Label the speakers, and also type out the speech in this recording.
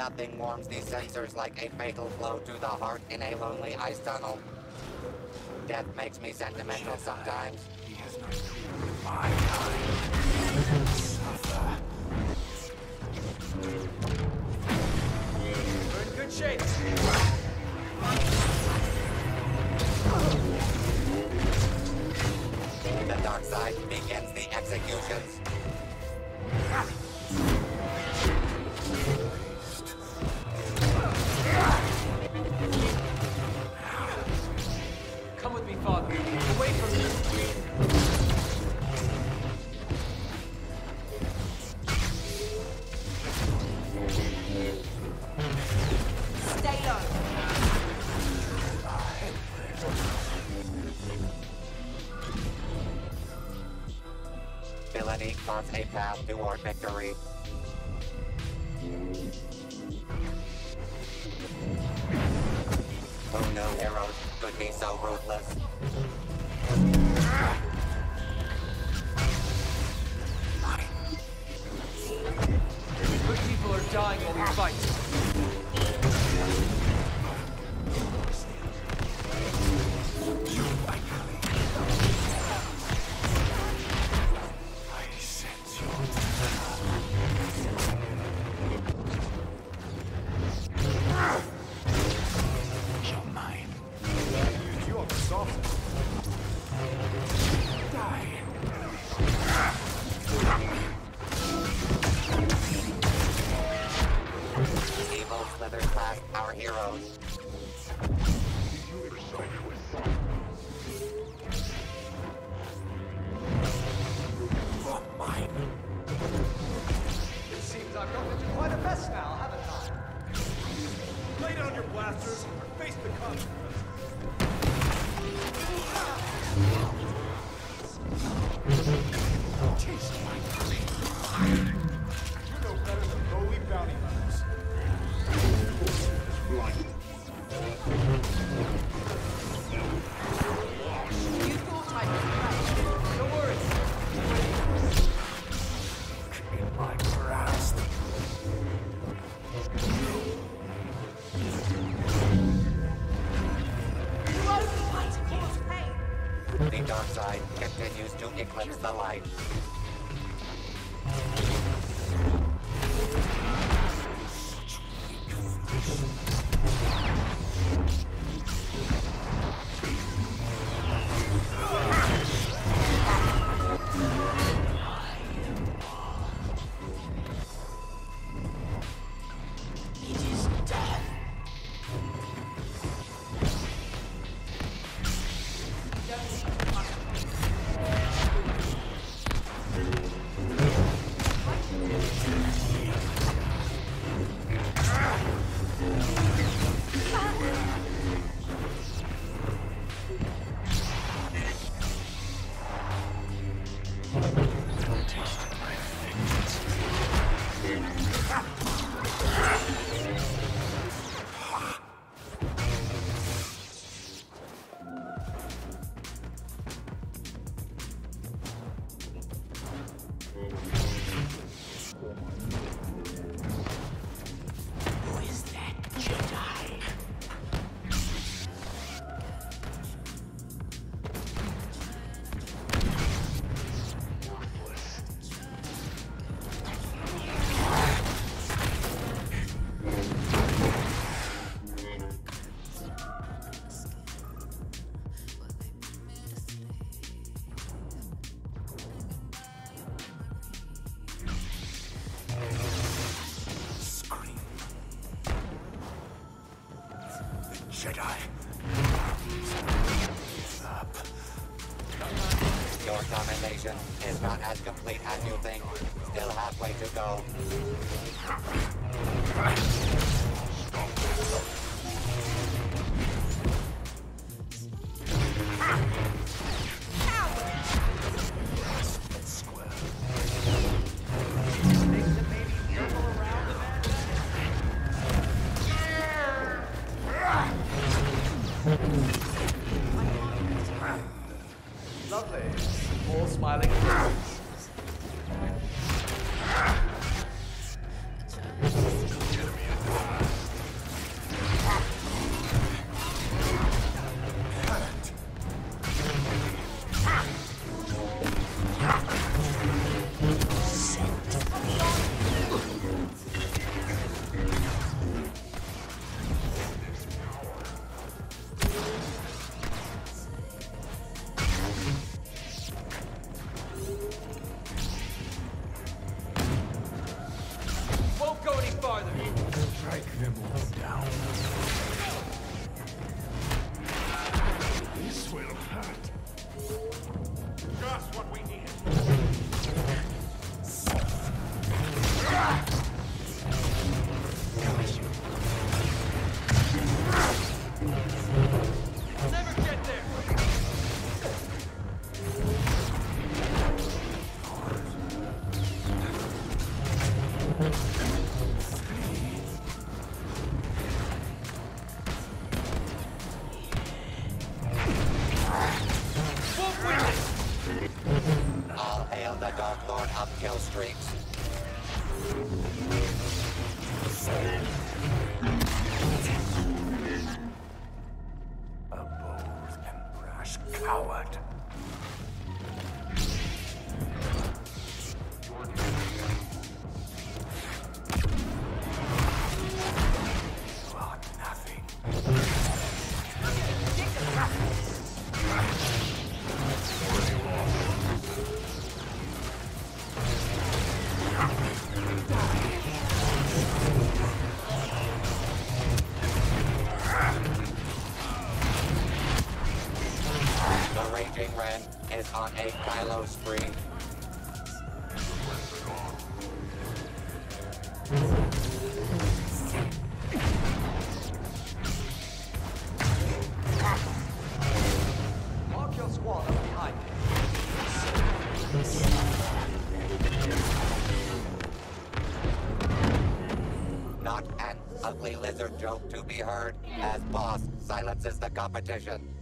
Speaker 1: used to say. Nothing warms these sensors like a fatal blow to the heart in a lonely ice tunnel. Death makes me sentimental sometimes.
Speaker 2: He has not treated my kind. Suffer.
Speaker 3: We're in good shape.
Speaker 1: The dark side begins the executions. A path toward victory. Oh Who knew heroes could be so ruthless?
Speaker 4: Lay down your blasters and face the consequences.
Speaker 1: Side continues to eclipse the light.
Speaker 2: Who Jedi. Up.
Speaker 1: Your domination is not as complete as you think. Still halfway to go.
Speaker 2: Square.
Speaker 3: Lovely. All smiling.
Speaker 1: The Dark Lord of kill streaks.
Speaker 2: A
Speaker 1: on a Kylo spree.
Speaker 3: Mark your squad up behind.
Speaker 1: Not an ugly lizard joke to be heard as Bossk silences the competition.